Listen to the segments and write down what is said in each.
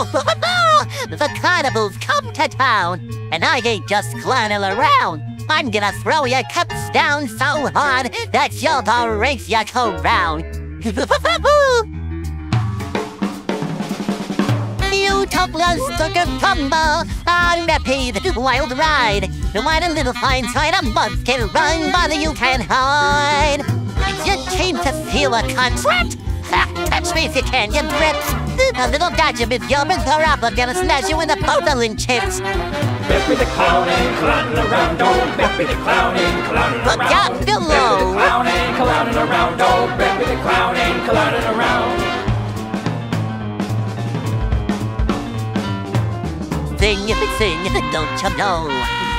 The carnival's come to town, and I ain't just clowning around. I'm gonna throw your cups down so hard that you'll race your round. Utopia's took a tumble on the the wild ride. The wide and little fine side of bugs can run, but you can't hide. You came to feel a contract? Touch me if you can, you drip. A little dodger with your bizarre apple gonna smash you in the bottling chips. Beppi the clowning, clowning around, oh, Beppi the clowning, clowning Look around. out below. Clowning, clowning around, oh, Beppi the clowning, clowning around. It sing, don't you know?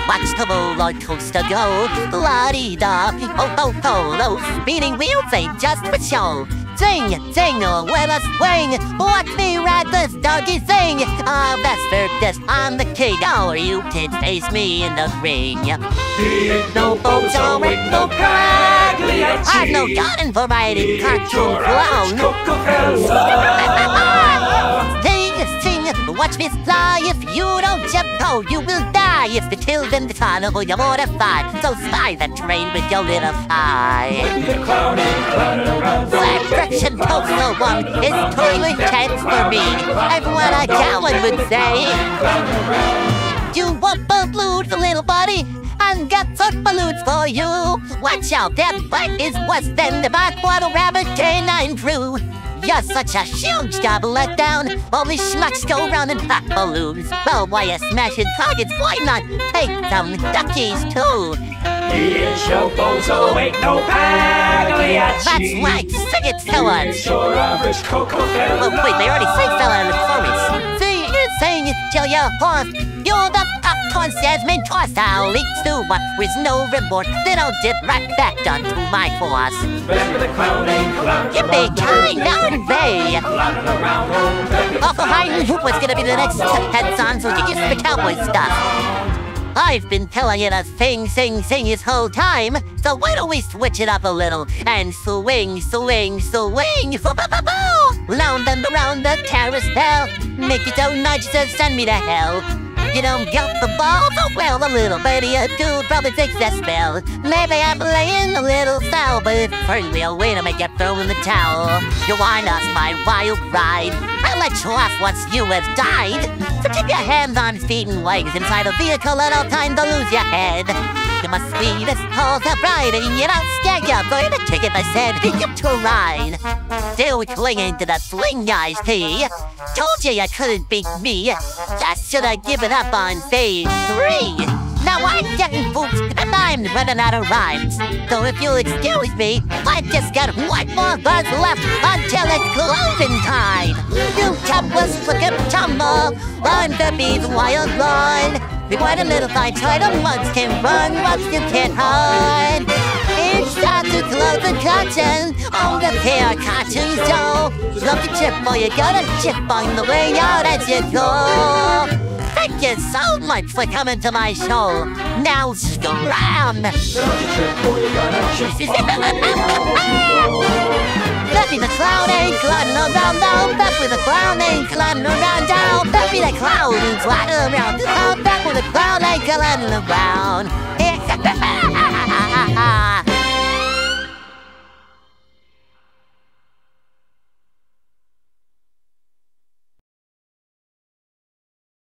Watch the roller coaster go, la-dee-da, oh-oh-oh, those spinning wheels ain't just for show. Sing, sing, let us swing. Watch me ride this doggy sing. I'm best first I'm the king. Oh, you can face me in the ring. He ain't no bozo, ain't no Pagliacci. I've no for riding cartoon clown. Sing, sing, watch me fly. If you don't jump, oh, you will die. If the the carnival, you're mortified. So spy the train with your little eye. Flat friction postal one is totally chance for me. Everyone I Cowan would say. You want balloons, little buddy? And got some balloons for you. Watch out, that butt is worse than the backwater rabbit canine crew. You're such a huge job letdown. All these schmucks go round and pop balloons. Well, why you smashing targets? Why not take some duckies too? He ain't no bozo, ain't no Pagliacci. That's right, sing it to us. Your average Coco fella. Oh, wait, they already sing it till you're the popcorn salesman toss out leaks to what with no remorse. Then I'll dip right back onto to my force. Beppi the You be around, kind out and bay. clowning around, oh, Beppi Off of hiding whoop was gonna be the next heads on, so used to the cowboy stuff. I've been telling you to sing, sing, sing this whole time, so why don't we switch it up a little and swing, swing, swing, round and around the carousel. Make it so nice, just send me to hell. You don't get the ball, oh well, a little bitty you do probably fix that spell. Maybe I'm playing a little foul, but it's certainly a way to make you throw in the towel. You wind us my wild ride. I'll let you off once you have died. So keep your hands on feet and legs inside a vehicle at all times to lose your head. You must be this whole bride, and you don't scare you. Go in a ticket, I said, you to ride. Still clinging to the sling guys, T. Told you you couldn't beat me. Just should have given up on phase three. Now I'm getting fooled, and I'm running out of rhymes. So if you'll excuse me, I just got one more buzz left until it's closing time. You topless flicker tumble on the beat wild line. Want a little fight, try to once can run, once you can't hide. It's time to close the curtain on the pair of cartoons, Joe. Love the chip, boy, you got a chip on the way out as you go. Thank you so much for coming to my show. Now scram! Peppy the clown ain't gliding around now. Peppy the clown ain't gliding around now. Peppy the clown ain't gliding around. Oh, Peppy the clown ain't gliding around.